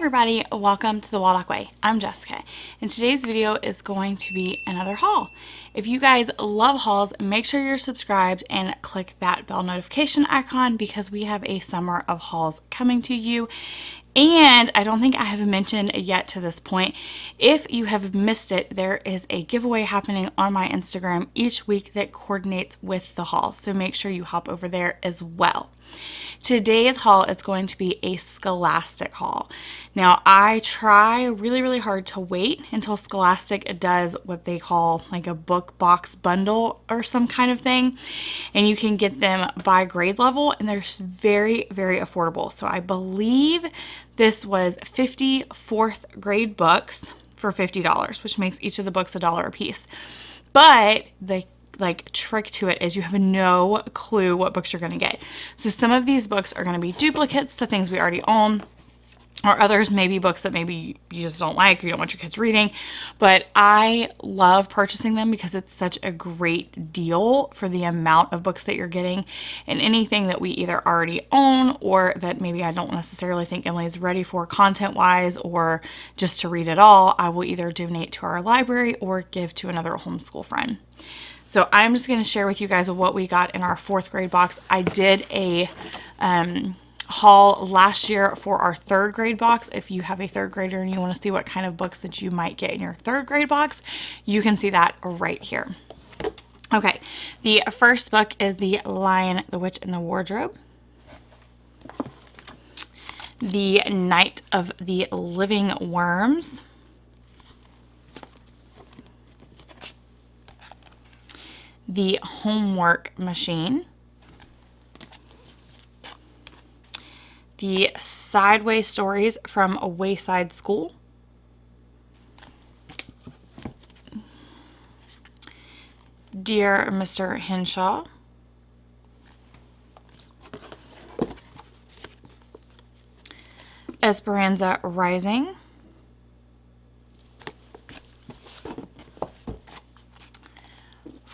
everybody, welcome to the Waldock Way. I'm Jessica and today's video is going to be another haul. If you guys love hauls, make sure you're subscribed and click that bell notification icon because we have a summer of hauls coming to you and I don't think I have mentioned yet to this point, if you have missed it, there is a giveaway happening on my Instagram each week that coordinates with the haul. So make sure you hop over there as well. Today's haul is going to be a Scholastic haul. Now, I try really, really hard to wait until Scholastic does what they call like a book box bundle or some kind of thing. And you can get them by grade level and they're very, very affordable. So I believe this was 50 fourth grade books for $50, which makes each of the books a dollar a piece. But the like trick to it is you have no clue what books you're going to get. So some of these books are going to be duplicates to things we already own or others maybe books that maybe you just don't like or you don't want your kids reading. But i love purchasing them because it's such a great deal for the amount of books that you're getting. And anything that we either already own or that maybe i don't necessarily think emily is ready for content wise or just to read at all i will either donate to our library or give to another homeschool friend so I'm just going to share with you guys what we got in our fourth grade box. I did a um, haul last year for our third grade box. If you have a third grader and you want to see what kind of books that you might get in your third grade box, you can see that right here. Okay, the first book is The Lion, the Witch, and the Wardrobe. The Night of the Living Worms. The homework machine, the Sideways Stories from a Wayside School, Dear Mr. Henshaw, Esperanza Rising,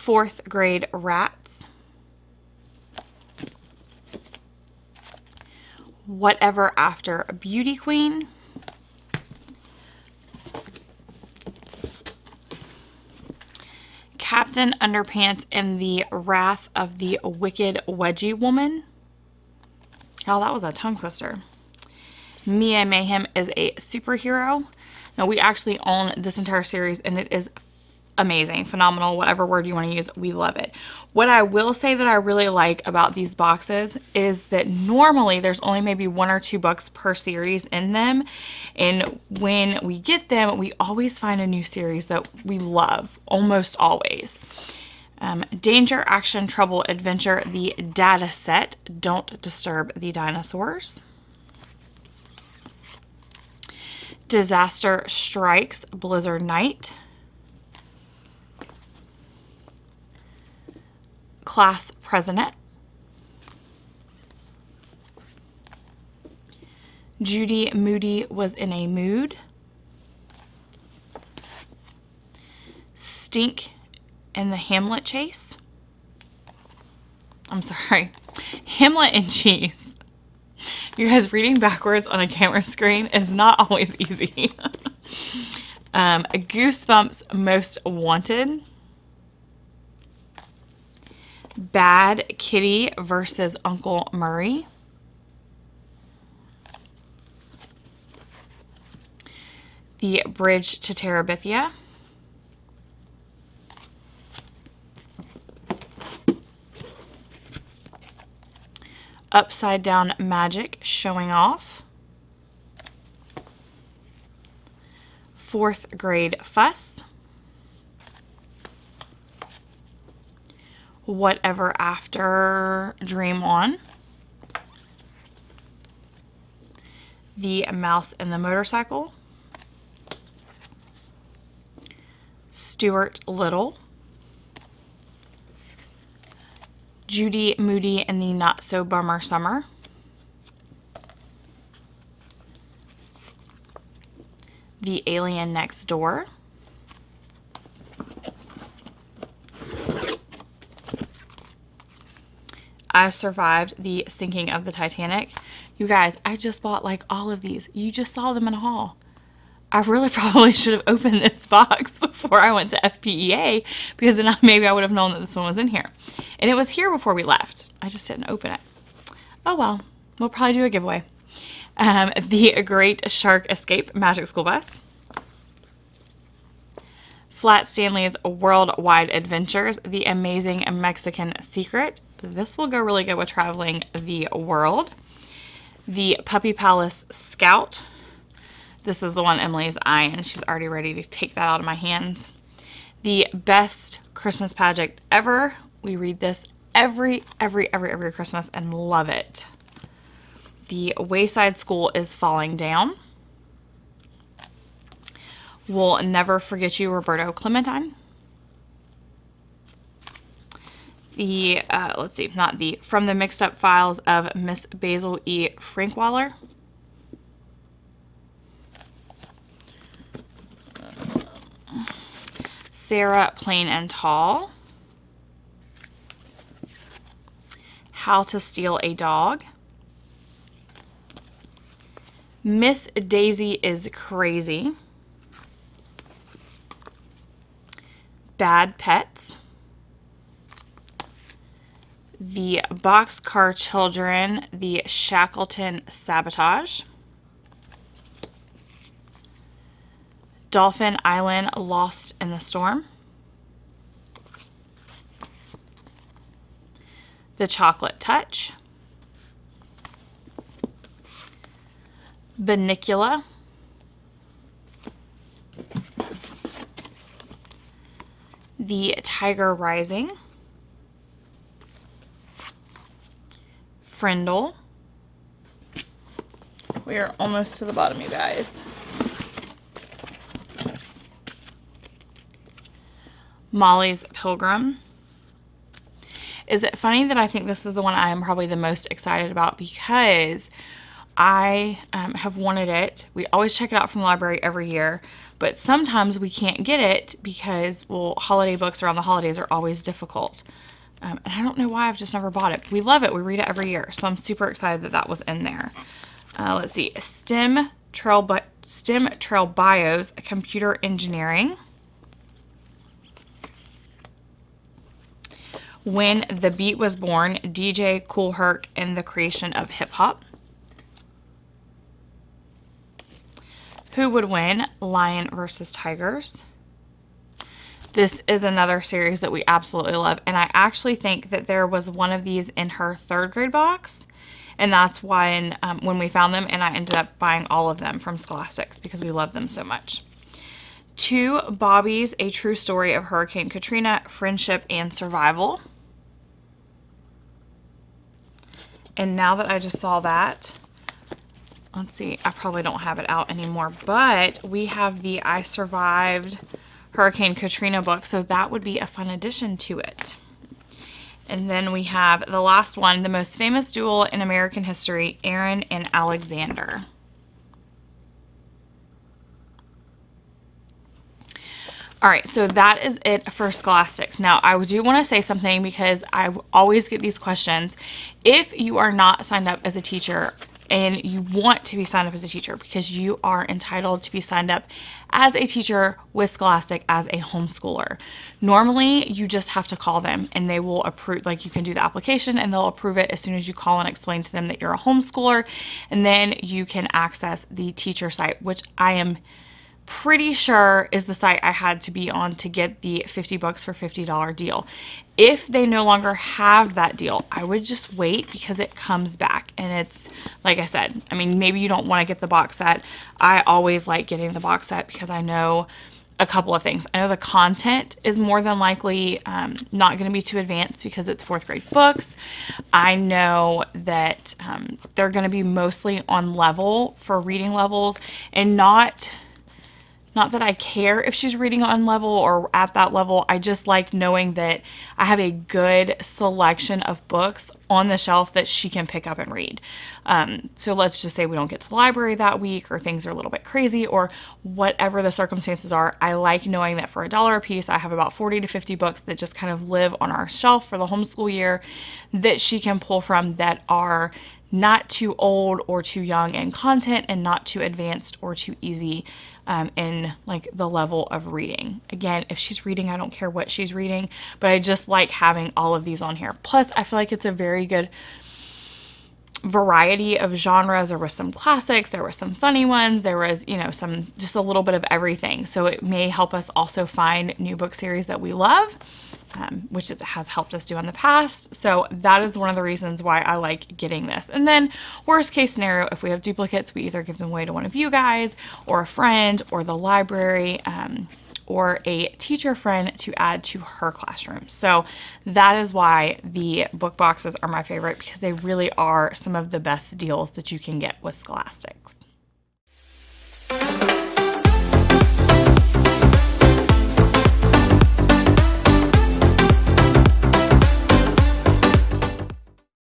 fourth grade rats. Whatever after beauty queen. Captain Underpants and the Wrath of the Wicked Wedgie Woman. Oh, that was a tongue twister. Mia Mayhem is a superhero. Now, we actually own this entire series, and it is amazing, phenomenal, whatever word you want to use. We love it. What I will say that I really like about these boxes is that normally there's only maybe one or two books per series in them. And when we get them, we always find a new series that we love, almost always. Um, Danger, Action, Trouble, Adventure, the data set. Don't disturb the dinosaurs. Disaster Strikes, Blizzard Night. Class president. Judy Moody was in a mood. Stink in the Hamlet chase. I'm sorry. Hamlet and cheese. You guys reading backwards on a camera screen is not always easy. um, Goosebumps Most Wanted. Bad Kitty versus Uncle Murray. The Bridge to Terabithia. Upside Down Magic showing off. Fourth grade fuss. Whatever after Dream On. The Mouse and the Motorcycle. Stuart Little. Judy Moody and the Not So Bummer Summer. The Alien Next Door. I Survived the Sinking of the Titanic. You guys, I just bought like all of these. You just saw them in a haul. I really probably should have opened this box before I went to FPEA because then I, maybe I would have known that this one was in here. And it was here before we left. I just didn't open it. Oh well, we'll probably do a giveaway. Um, the Great Shark Escape Magic School Bus. Flat Stanley's Worldwide Adventures, The Amazing Mexican Secret. This will go really good with traveling the world. The Puppy Palace Scout. This is the one Emily's eyeing. And she's already ready to take that out of my hands. The Best Christmas Pageant Ever. We read this every, every, every, every Christmas and love it. The Wayside School is Falling Down. We'll Never Forget You, Roberto Clemente. The, uh, let's see, not the, From the Mixed Up Files of Miss Basil E. Frankweiler. Sarah Plain and Tall. How to Steal a Dog. Miss Daisy is Crazy. Bad Pets. The Boxcar Children, the Shackleton Sabotage. Dolphin Island Lost in the Storm. The Chocolate Touch. Bunnicula. The Tiger Rising. Frindle. We are almost to the bottom, you guys. Molly's Pilgrim. Is it funny that I think this is the one I am probably the most excited about because I um, have wanted it. We always check it out from the library every year, but sometimes we can't get it because, well, holiday books around the holidays are always difficult. Um, and I don't know why I've just never bought it. We love it. We read it every year. So I'm super excited that that was in there. Uh, let's see. STEM Trail, STEM Trail Bios, Computer Engineering. When the Beat Was Born, DJ Kool Herc and the Creation of Hip Hop. Who would win? Lion versus Tigers. This is another series that we absolutely love. And I actually think that there was one of these in her third grade box. And that's why um, when we found them and I ended up buying all of them from Scholastics because we love them so much. Two Bobby's A True Story of Hurricane Katrina, Friendship and Survival. And now that I just saw that, let's see, I probably don't have it out anymore, but we have the I Survived Hurricane Katrina book, so that would be a fun addition to it. And then we have the last one, the most famous duel in American history, Aaron and Alexander. All right, so that is it for Scholastics. Now, I do want to say something because I always get these questions. If you are not signed up as a teacher and you want to be signed up as a teacher because you are entitled to be signed up as a teacher with Scholastic as a homeschooler. Normally, you just have to call them and they will approve, like you can do the application and they'll approve it as soon as you call and explain to them that you're a homeschooler. And then you can access the teacher site, which I am pretty sure is the site I had to be on to get the 50 bucks for $50 deal. If they no longer have that deal, I would just wait because it comes back. And it's, like I said, I mean, maybe you don't want to get the box set. I always like getting the box set because I know a couple of things. I know the content is more than likely um, not going to be too advanced because it's fourth grade books. I know that um, they're going to be mostly on level for reading levels and not Not that I care if she's reading on level or at that level. I just like knowing that I have a good selection of books on the shelf that she can pick up and read. Um, so let's just say we don't get to the library that week or things are a little bit crazy or whatever the circumstances are. I like knowing that for a dollar a piece, I have about 40 to 50 books that just kind of live on our shelf for the homeschool year that she can pull from that are not too old or too young in content and not too advanced or too easy um, in like the level of reading. Again, if she's reading, I don't care what she's reading, but I just like having all of these on here. Plus, I feel like it's a very good variety of genres. There were some classics, there were some funny ones, there was, you know, some just a little bit of everything. So it may help us also find new book series that we love um, which it has helped us do in the past. So that is one of the reasons why I like getting this. And then worst case scenario, if we have duplicates, we either give them away to one of you guys or a friend or the library. Um, or a teacher friend to add to her classroom. So that is why the book boxes are my favorite because they really are some of the best deals that you can get with Scholastics.